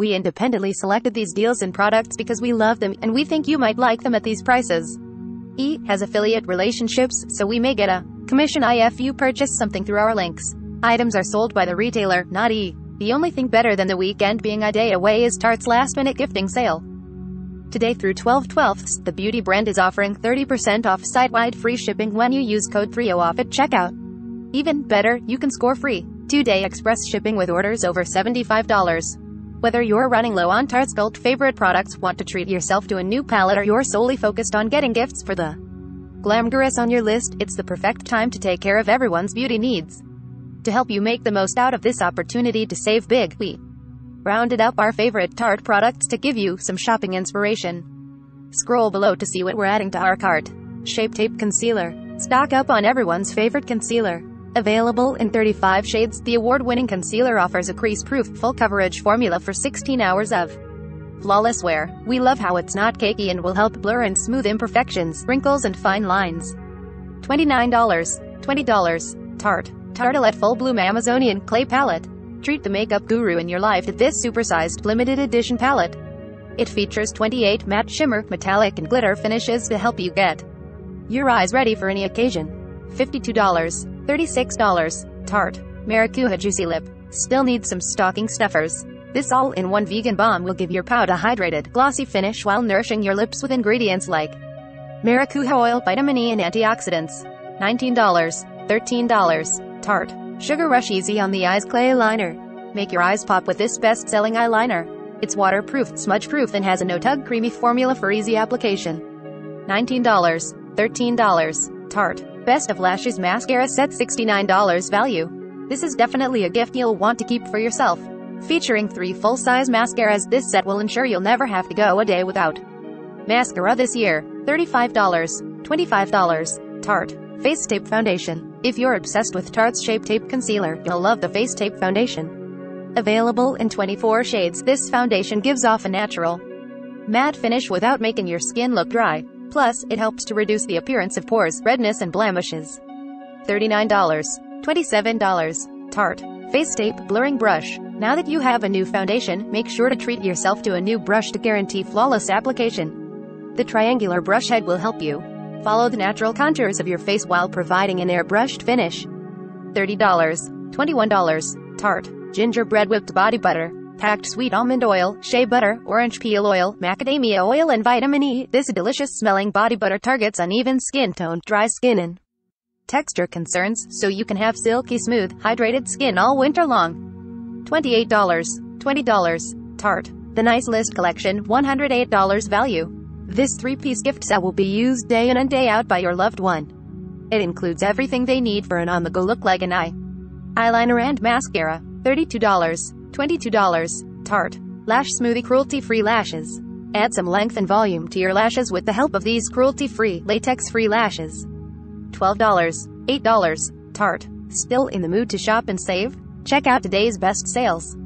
We independently selected these deals and products because we love them and we think you might like them at these prices. E has affiliate relationships, so we may get a commission if you purchase something through our links. Items are sold by the retailer, not E. The only thing better than the weekend being a day away is Tarte's last minute gifting sale. Today through 12 12ths, the beauty brand is offering 30% off site-wide free shipping when you use code 30OFF at checkout. Even better, you can score free two-day express shipping with orders over $75. Whether you're running low on Tarte's cult favorite products, want to treat yourself to a new palette, or you're solely focused on getting gifts for the glamorous on your list, it's the perfect time to take care of everyone's beauty needs. To help you make the most out of this opportunity to save big, we rounded up our favorite Tarte products to give you some shopping inspiration. Scroll below to see what we're adding to our cart. Shape Tape Concealer. Stock up on everyone's favorite concealer. Available in 35 shades, the award-winning concealer offers a crease-proof, full coverage formula for 16 hours of flawless wear. We love how it's not cakey and will help blur and smooth imperfections, wrinkles and fine lines. $29. $20. Tarte. Tartelette Full Bloom Amazonian Clay Palette. Treat the makeup guru in your life to this supersized limited edition palette. It features 28 matte shimmer, metallic and glitter finishes to help you get your eyes ready for any occasion. $52. $36. Tarte. Maracuja Juicy Lip. Still needs some stocking stuffers. This all-in-one vegan balm will give your pout a hydrated, glossy finish while nourishing your lips with ingredients like maracuja oil, vitamin E and antioxidants. $19. $13. Tarte. Sugar Rush Easy on the Eyes Clay Liner. Make your eyes pop with this best-selling eyeliner. It's waterproof, smudge-proof and has a no-tug creamy formula for easy application. $19. $13. Tarte. Best of Lashes Mascara Set $69 value. This is definitely a gift you'll want to keep for yourself. Featuring three full-size mascaras, this set will ensure you'll never have to go a day without mascara this year. $35. $25. Tarte. Face Tape Foundation. If you're obsessed with Tarte's Shape Tape Concealer, you'll love the Face Tape Foundation. Available in 24 shades, this foundation gives off a natural matte finish without making your skin look dry. Plus, it helps to reduce the appearance of pores, redness and blemishes. $39. $27. Tarte. Face Tape Blurring Brush. Now that you have a new foundation, make sure to treat yourself to a new brush to guarantee flawless application. The triangular brush head will help you follow the natural contours of your face while providing an airbrushed finish. $30. $21. Tarte. Gingerbread Whipped Body Butter packed sweet almond oil, shea butter, orange peel oil, macadamia oil and vitamin E. This delicious smelling body butter targets uneven skin tone, dry skin and texture concerns, so you can have silky smooth, hydrated skin all winter long. $28. $20. Tarte. The Nice List Collection, $108 value. This three-piece gift set will be used day in and day out by your loved one. It includes everything they need for an on-the-go look like an eye. Eyeliner and mascara. $32. $22. Tarte. Lash Smoothie Cruelty-Free Lashes. Add some length and volume to your lashes with the help of these cruelty-free, latex-free lashes. $12. $8. Tarte. Still in the mood to shop and save? Check out today's best sales.